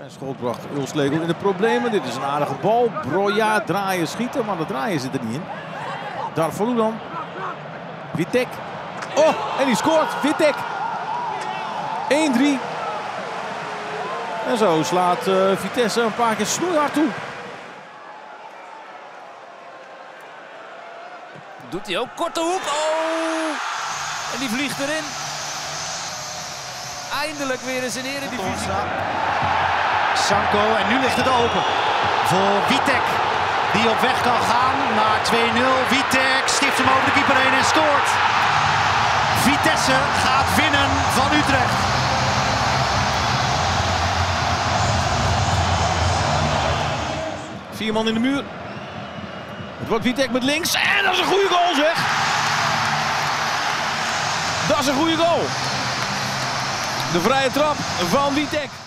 Zijn schot bracht Ulslegel in de problemen. Dit is een aardige bal. Broja draaien, schieten, maar dat draaien zit er niet in. Darvalu dan. Vitek. Oh, en die scoort. Vitek. 1-3. En zo slaat uh, Vitesse een paar keer snoeihard toe. Doet hij ook. Korte hoek. Oh! En die vliegt erin. Eindelijk weer eens in eredivisie. En nu ligt het open voor Witek. Die op weg kan gaan naar 2-0. Witek stift hem over de keeper heen en scoort. Vitesse gaat winnen van Utrecht. Vier man in de muur. Het wordt Witek met links. En dat is een goede goal zeg. Dat is een goede goal. De vrije trap van Witek.